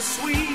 sweet.